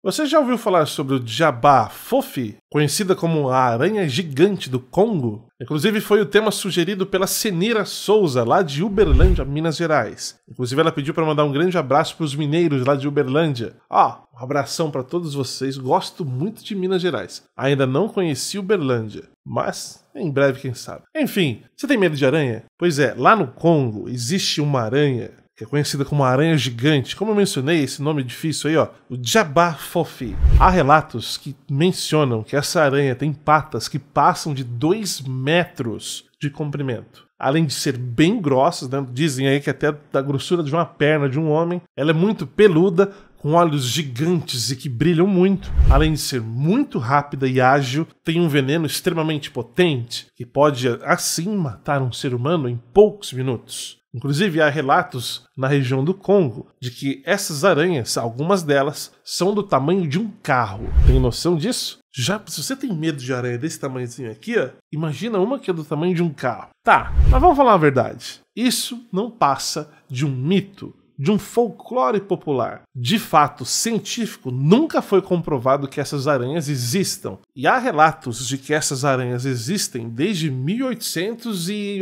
Você já ouviu falar sobre o Jabá Fofi, conhecida como a aranha gigante do Congo? Inclusive foi o tema sugerido pela Senira Souza, lá de Uberlândia, Minas Gerais. Inclusive ela pediu para mandar um grande abraço para os mineiros lá de Uberlândia. Ó, um abração para todos vocês. Gosto muito de Minas Gerais. Ainda não conheci Uberlândia, mas em breve quem sabe. Enfim, você tem medo de aranha? Pois é, lá no Congo existe uma aranha que é conhecida como aranha gigante. Como eu mencionei, esse nome difícil aí, ó, o Jabá Fofi. Há relatos que mencionam que essa aranha tem patas que passam de 2 metros de comprimento. Além de ser bem grossas, né? dizem aí que até da grossura de uma perna de um homem, ela é muito peluda, com olhos gigantes e que brilham muito. Além de ser muito rápida e ágil, tem um veneno extremamente potente que pode assim matar um ser humano em poucos minutos. Inclusive, há relatos na região do Congo de que essas aranhas, algumas delas, são do tamanho de um carro. Tem noção disso? Já, se você tem medo de aranha desse tamanhozinho aqui, ó, imagina uma que é do tamanho de um carro. Tá, mas vamos falar a verdade. Isso não passa de um mito, de um folclore popular. De fato, científico, nunca foi comprovado que essas aranhas existam. E há relatos de que essas aranhas existem desde 1800 e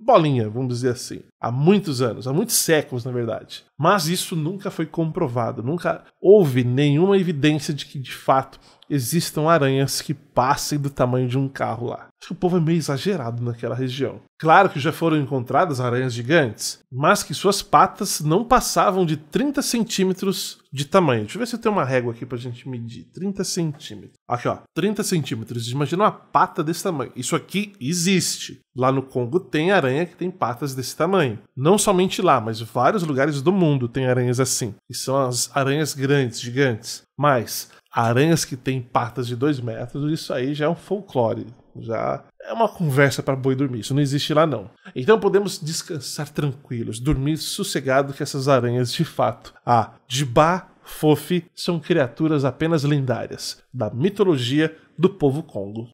bolinha, vamos dizer assim. Há muitos anos, há muitos séculos, na verdade. Mas isso nunca foi comprovado, nunca houve nenhuma evidência de que de fato existam aranhas que passem do tamanho de um carro lá. Acho que o povo é meio exagerado naquela região. Claro que já foram encontradas aranhas gigantes, mas que suas patas não passavam de 30 centímetros de tamanho. Deixa eu ver se eu tenho uma régua aqui pra gente medir. 30 centímetros. Aqui, ó. 30 centímetros. Imagina uma pata desse tamanho. Isso aqui existe. Lá no Congo tem aranha que tem patas desse tamanho. Não somente lá, mas vários lugares do mundo tem aranhas assim. E são as aranhas grandes, gigantes. Mas aranhas que têm patas de 2 metros, isso aí já é um folclore. Já é uma conversa para boi dormir. Isso não existe lá, não. Então podemos descansar tranquilos, dormir sossegado que essas aranhas, de fato, a Jibá Fofi, são criaturas apenas lendárias da mitologia do povo Congo.